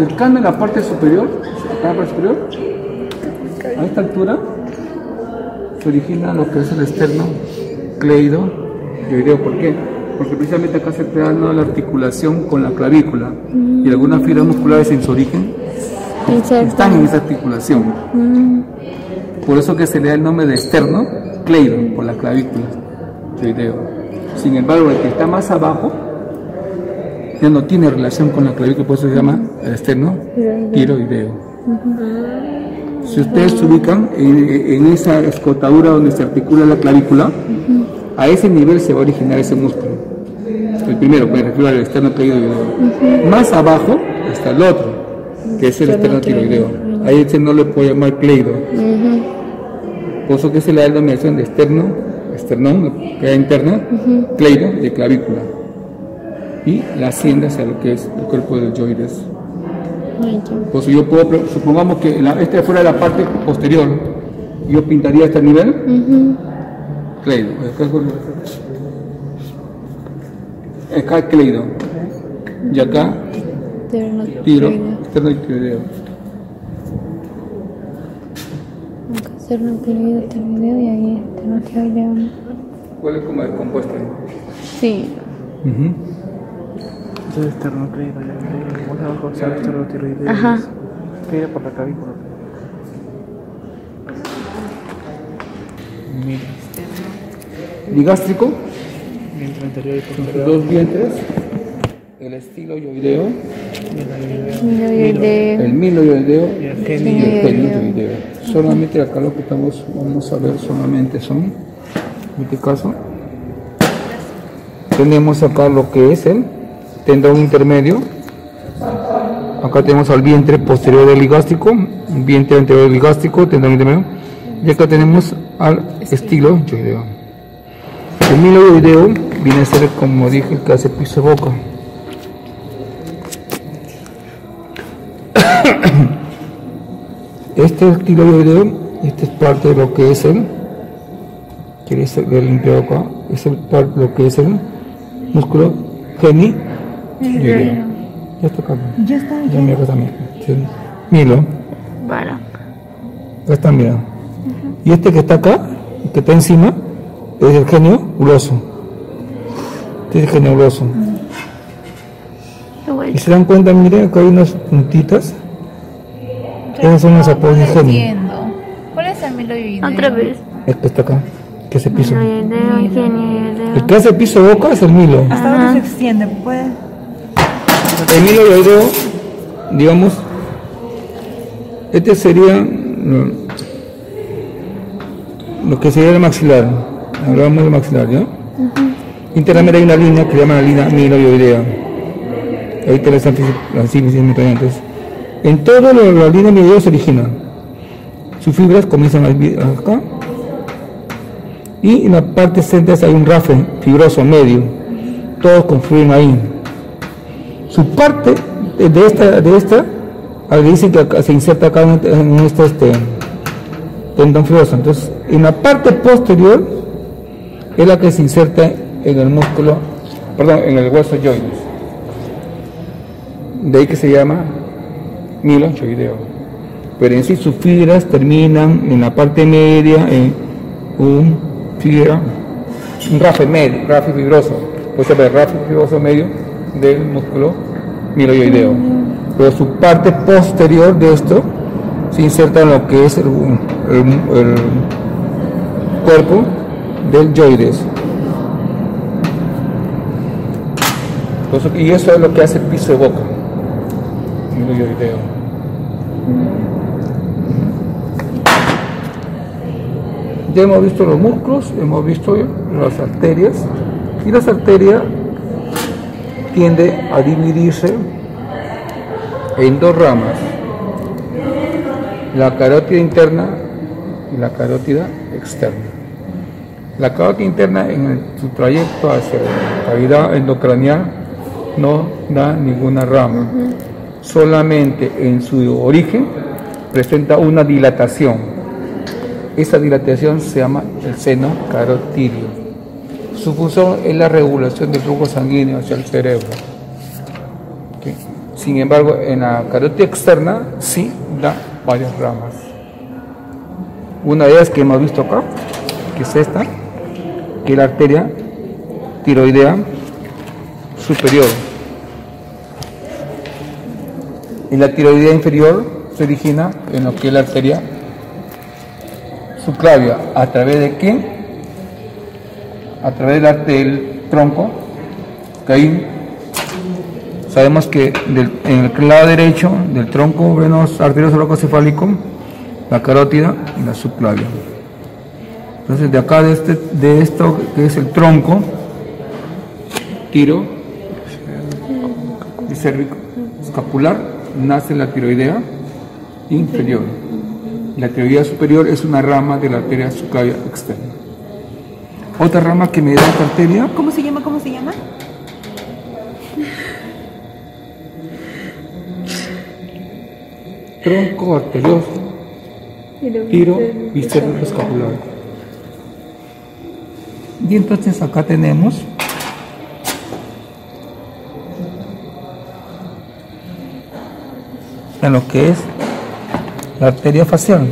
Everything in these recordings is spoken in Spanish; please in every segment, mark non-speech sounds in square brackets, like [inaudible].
cercano a la parte superior, a la parte superior, a esta altura, se origina lo que es el externo cleido yoideo. ¿Por qué? Porque precisamente acá se crea la articulación con la clavícula y algunas fibras musculares en su origen están en esa articulación. Por eso que se le da el nombre de externo cleido, por la clavícula yoideo. Sin embargo, el que está más abajo ya no tiene relación con la clavícula, por eso se llama externo tiroideo. Si ustedes se ubican en, esa escotadura donde se articula la clavícula, a ese nivel se va a originar ese músculo. El primero, me refiero al externo tiroideo. Más abajo está el otro, que es el externo tiroideo. Ahí ese no le puedo llamar cleido. Por eso que se le da la denominación de externo, esternón, que interna, cleido, de clavícula y la hacienda hacia lo que es el cuerpo del yoides. Pues yo puedo, supongamos que la, este fuera la parte posterior, yo pintaría este nivel, cleido, acá cleido, y acá tiro, externo. Acá externo y ahí externo tiroideo. ¿Cuál es como el compuesto? Sí. Ya más abajo está esternocleido. Ajá. Queda por la clavícula. Mira, Digástrico, vientre anterior y posterior. dos vientres, el estilo yoideo, el milo yoideo Y el y genio. el pelio yoideo. Solamente acá lo que estamos, vamos a ver solamente son, en este caso, tenemos acá lo que es el tendón intermedio. Acá tenemos al vientre posterior del ligástrico, vientre anterior del ligástrico, tendón intermedio. Y acá tenemos al estilo yoideo. El milo yoideo viene a ser, como dije, el que hace piso boca. [coughs] Este estilo yoideo, este es parte de lo que es el, queréis ver limpiado acá, es el de lo que es el músculo geni yoideo. Ya está acá. Ya está, Ya mira acá también. Sí. Milo, Para. acá está mira. Y este que está acá, que está encima, es el genio uroso. Este es el genio uroso. Y se dan cuenta, miren, acá hay unas puntitas. Esas son las apoyos no genio. ¿Cuál es el miloideo? Otra vez. Que está acá, que se piso. El que hace piso boca es el Milo. Hasta dónde se extiende, puede. El Milo yoideo, digamos, este sería lo que sería el maxilar. Hablamos del maxilar, ¿ya? Internamente hay una línea que se llama la línea. Ahí te las síntesis metallantes. En todo lo, la línea Milo se origina. Sus fibras comienzan acá. Y en la parte central hay un rafe fibroso medio. Todos confluyen ahí. Su parte de esta, de esta, dicen que se inserta acá en este, en este, tendón fibroso. Entonces, en la parte posterior es la que se inserta en el músculo, perdón, en el hueso yoides. De ahí que se llama milo yoideo. Pero en sí sus fibras terminan en la parte media en un fibra, un rafe medio, rafe fibroso. Pues se ve rafe fibroso medio del músculo miloyoideo. Pero su parte posterior de esto se inserta en lo que es el, cuerpo del yoides. Por eso- Y eso es lo que hace el piso de boca. Miloyoideo. Ya hemos visto los músculos, hemos visto las arterias y las arterias tiende a dividirse en dos ramas, la carótida interna y la carótida externa. La carótida interna en su trayecto hacia la cavidad endocraneal no da ninguna rama, solamente en su origen presenta una dilatación. Esa dilatación se llama el seno carotidio. Su función es la regulación del flujo sanguíneo hacia el cerebro. Sin embargo, en la carótida externa sí da varias ramas. Una de ellas que hemos visto acá, que es esta, que es la arteria tiroidea superior. Y la tiroidea inferior se origina en lo que es la arteria subclavia. ¿A través de qué? A través del, del tronco, que ahí sabemos que en el lado derecho del tronco venoso arterioso cefálico, la carótida y la subclavia. Entonces de acá de, este, de esto que es el tronco, tiro y escapular, nace la tiroidea inferior. La tiroidea superior es una rama de la arteria subclavia externa. Otra rama que me da esta arteria ¿Cómo se llama? ¿Cómo se llama? tronco arterioso, tiro y cérvico escapular. Y entonces acá tenemos en lo que es la arteria facial.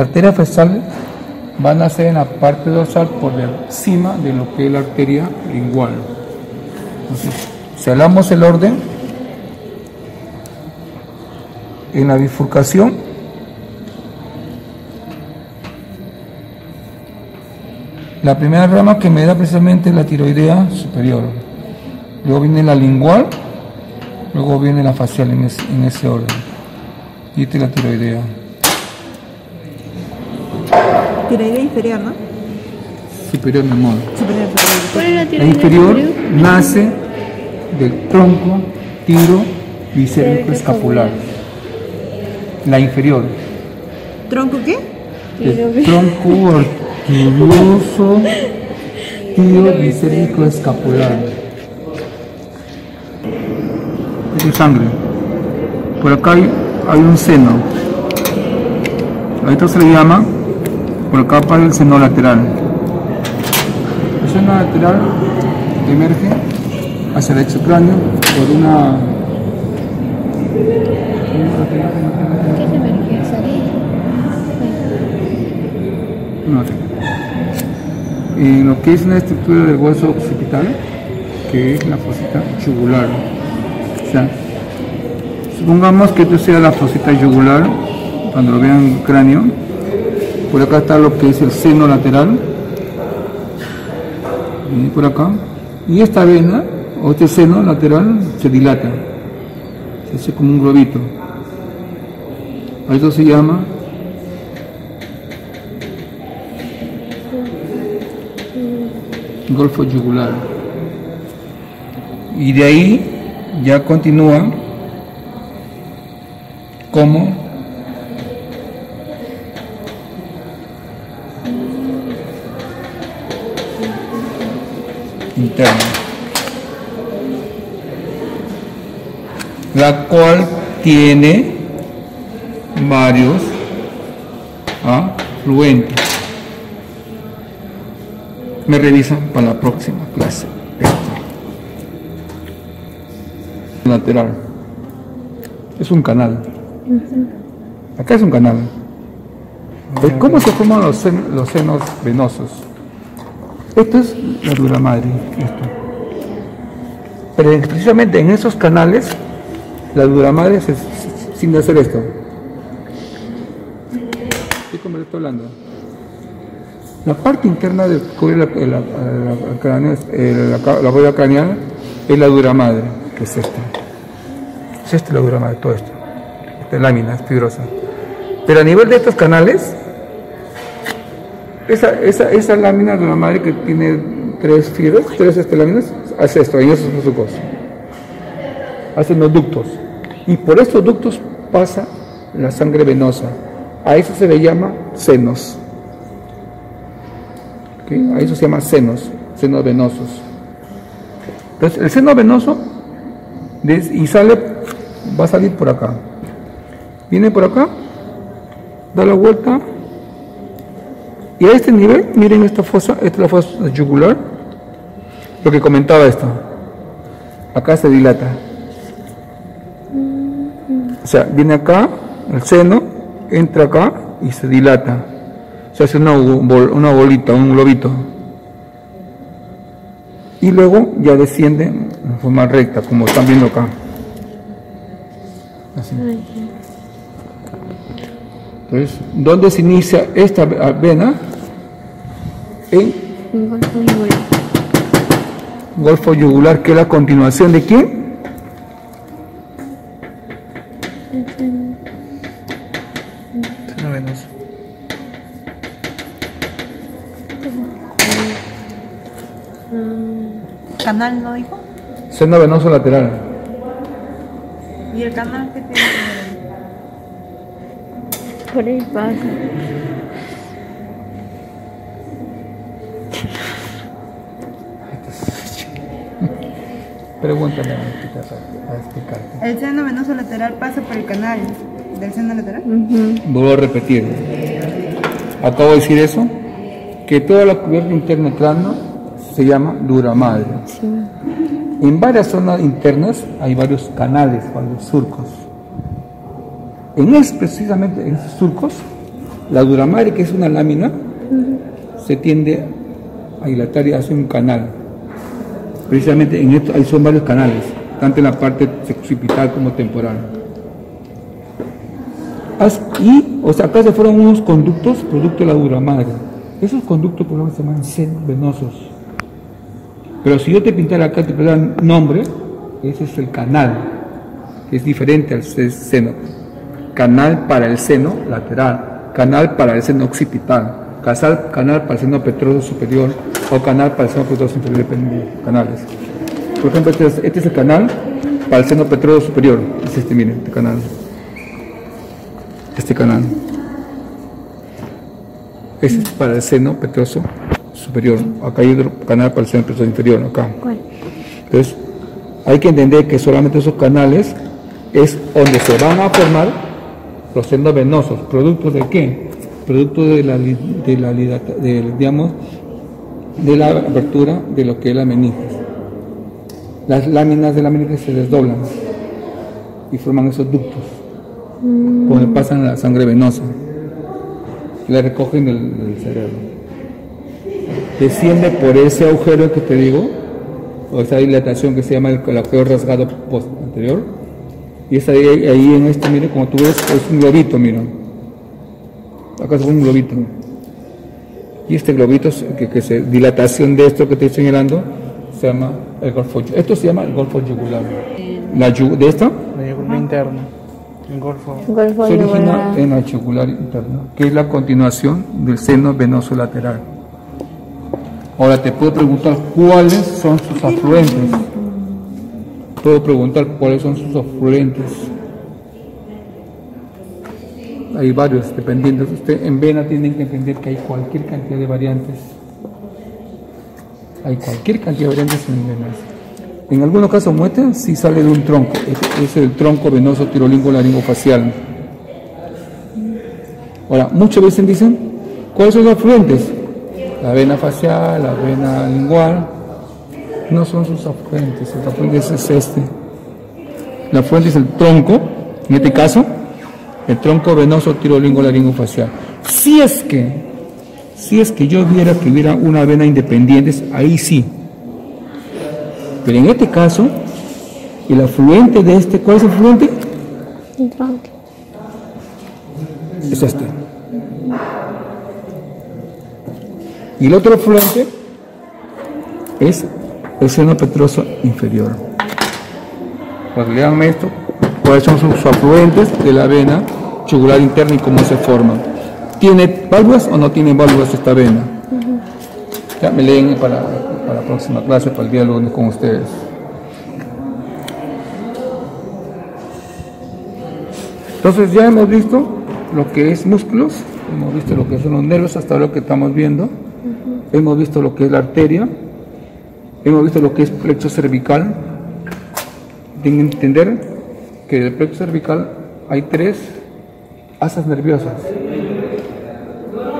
La arteria facial va a nacer en la parte dorsal por encima de lo que es la arteria lingual. Entonces, si hablamos el orden, en la bifurcación la primera rama que me da precisamente es la tiroidea superior. Luego viene la lingual luego viene la facial en ese, en ese orden. Y esta es la tiroidea Tiroidea inferior, ¿no? superior mi amor Superior, superior. ¿Cuál es la tiroidea inferior nace del tronco tiro y cérvico escapular la inferior ¿Tronco qué? El tronco arterioso tiro bicélico escapular. Es sangre. Por acá hay, hay un seno. A esto se le llama, por acá pasa el seno lateral. El seno lateral emerge hacia el exocráneo por una... No sé. En lo que es una estructura del hueso occipital, que es la fosita yugular. O sea, supongamos que esto sea la fosita yugular, cuando lo vean en el cráneo. Por acá está lo que es el seno lateral. Y por acá. Y esta vena, o este seno lateral, se dilata. Se hace como un globito. Eso se llama golfo yugular. Y de ahí ya continúa como interno, la cual tiene varios afluentes me revisan para la próxima clase. Lateral. Es un canal. Acá es un canal. ¿Ves ¿Cómo se forman los, los senos venosos? Esto es la dura madre. Esto. Pero precisamente en esos canales, la dura madre se, sin hacer esto. ¿Qué como le estoy hablando? La parte interna de la, la, la- la cráneo, eh, la, la bóveda craneal es la dura madre, que es esta. Es esta la dura madre, todo esto. Esta lámina es fibrosa. Pero a nivel de estos canales, esa, esa, lámina de la madre que tiene tres fibras, tres este, láminas, hace esto, en esos sucos. Hacen los ductos. Y por estos ductos pasa la sangre venosa. A eso se le llama senos. A eso se llama senos, senos venosos. Entonces, el seno venoso y sale, va a salir por acá. Viene por acá, da la vuelta y a este nivel, miren esta fosa, esta es la fosa yugular, lo que comentaba esto. acá se dilata. O sea, viene acá, el seno, entra acá y se dilata. Se hace una, bol- una bolita, un globito. Y luego ya desciende en forma recta, como están viendo acá. Así. Entonces, ¿dónde se inicia esta vena? En Un golfo yugular. Golfo yugular, que es la continuación de quién? Seno venoso. ¿Canal no dijo? Seno venoso lateral. ¿Y el canal que tiene? Por ahí pasa. Pregúntale a a explicarte. El seno venoso lateral pasa por el canal del seno lateral. Vuelvo a repetir. Acabo de decir eso, que toda la cubierta interna del cráneo se llama dura madre. Sí. En varias zonas internas hay varios canales, varios surcos. En es, precisamente en esos surcos, la dura madre, que es una lámina, se tiende a dilatar y hace un canal. Precisamente en esto ahí son varios canales, tanto en la parte occipital como temporal. Y, o sea, acá se fueron unos conductos producto de la dura madre. Esos conductos por lo menos se llaman senos venosos. Pero si yo te pintara acá, te pusiera nombre, ese es el canal, que es diferente al se- seno. Canal para el seno lateral, canal para el seno occipital, canal para el seno petroso superior o canal para el seno petroso inferior, depende de canales. Por ejemplo, este es, este es el canal para el seno petroso superior, es este, miren, este canal. Este canal. Ese es para el seno petroso superior. Acá hay otro canal para el seno petroso inferior, acá. Entonces, hay que entender que solamente esos canales es donde se van a formar los senos venosos. ¿Producto de qué? Producto de la, de la, de, digamos, de la apertura de lo que es la meninges. Las láminas de la meninges se desdoblan y forman esos ductos, donde pasan la sangre venosa. La recogen del, del cerebro desciende por ese agujero que te digo, o esa dilatación que se llama el, el agujero rasgado post anterior, y es ahí, ahí en este, mire, como tú ves, es un globito, mira. Acá es un globito. Y este globito, que, que se, dilatación de esto que te estoy señalando, se llama el golfo. Esto se llama el golfo yugular. La yu- de esta La yugular interna. El golfo. Golfo se origina en la yugular interna, que es la continuación del seno venoso lateral. Ahora te puedo preguntar cuáles son sus afluentes. Puedo preguntar cuáles son sus afluentes. Hay varios, dependiendo. Usted en vena tienen que entender que hay cualquier cantidad de variantes. Hay cualquier cantidad de variantes en venas. En algunos casos muestran si sale de un tronco. Es, el tronco venoso tirolingo laringofacial. Ahora, muchas veces dicen, ¿cuáles son los afluentes? La vena facial, la vena lingual. No son sus afluentes, el afluente es este. El afluente es el tronco, en este caso, el tronco venoso tirolingo laringofacial. Si es que, si es que yo viera que hubiera una vena independiente, ahí sí. Pero en este caso, el afluente de este, ¿cuál es el afluente? Un tronco. es este. Y el otro afluente es el seno petroso inferior. Pues leanme esto, cuáles son sus afluentes de la vena yugular interna y cómo se forman. ¿Tiene válvulas o no tiene válvulas esta vena? Ya me leen para, para la próxima clase, para el lunes con ustedes. Entonces ya hemos visto lo que es músculos, hemos visto lo que son los nervios hasta lo que estamos viendo, hemos visto lo que es la arteria, hemos visto lo que es plexo cervical. Tienen que entender que del plexo cervical hay tres asas nerviosas.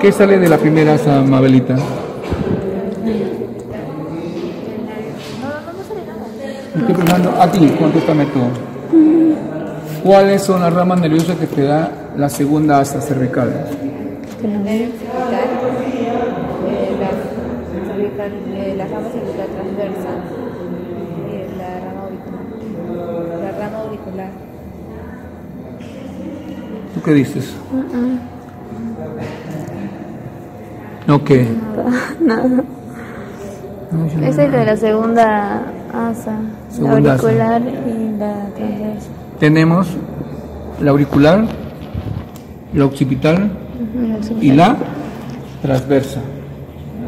¿Qué sale de la primera asa, Mabelita? Estoy preguntando a ti, contéstame tú. ¿Cuáles son las ramas nerviosas que te da la segunda asa cervical? Esternocleido. Eh, la, cervical, eh, la rama cervical transversa, eh, la rama auricular. La rama auricular. ¿Tú qué dices? No, ¿qué? Nada. No, yo no- Esa es la de la segunda asa. Segunda la asa. auricular y la transversa. Tenemos la auricular, la occipital la y la transversa,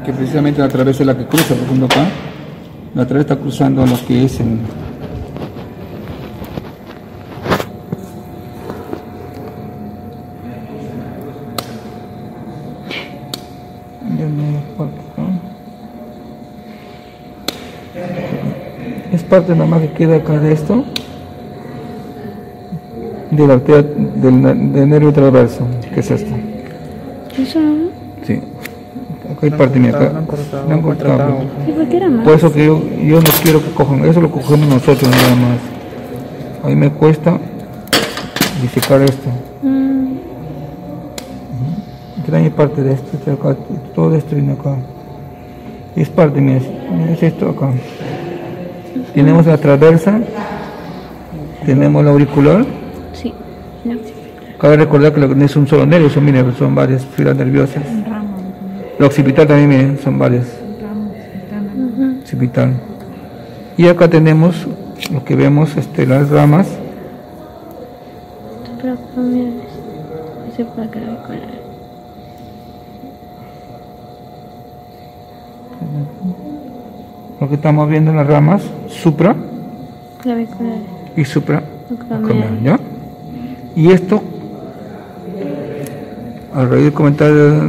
que precisamente la transversa es la que cruza, por ejemplo acá, la transversa está cruzando lo que es el... Ya no es parte, ¿no? Es parte nada más que queda acá de esto, de la arteria del, del nervio transverso, que es esto. ¿Eso? Sí. Acá hay parte mía, acá. Lo han cortado, Lo han cortado. maltratado. ¿Y por eso que yo, yo no quiero que cojan, eso lo cogemos nosotros nada más. A mí me cuesta disecar esto. Mm, Aquí también hay parte de esto, de acá, todo esto viene acá. Es parte mía, es esto acá. Tenemos la transversa, tenemos la auricular. sí. la occipital. Cabe recordar que no es un solo nervio, son, mire, son varias filas nerviosas. La occipital también miren, son varias. Occipital. Y acá tenemos lo que vemos, este, las ramas. Pero lo que estamos viendo en las ramas, supra clavicular. y supra. Y esto, a raíz del comentario de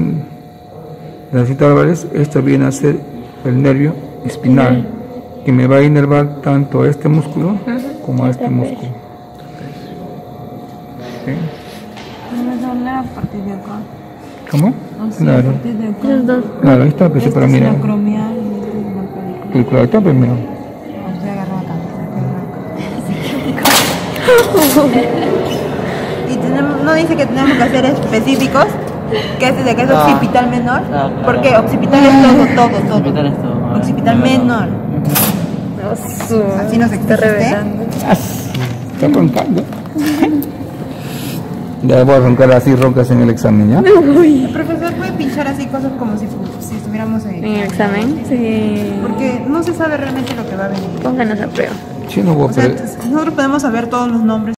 la cita Álvarez, esto viene a ser el nervio espinal, que me va a inervar tanto a este músculo como a este músculo. ¿Cómo? Claro, claro, ahí está, pues, Esta película. Mira. Acá. [laughs] Y tenemos, no dice que tenemos que hacer específicos, que es de que es Ah. occipital menor, Ah, claro. porque occipital es todo, todo, todo. Occipital es todo, ah, Occipital menor. Así nos Está revelando. Está roncando. Ya voy a roncar así, roncas en el examen, ¿ya? El profesor puede pinchar así cosas como si, fu- si estuviéramos en... En el examen, sí. Porque no se sabe realmente lo que va a venir. Pónganos a prueba. Sí, no voy a O sea, nosotros podemos saber todos los nombres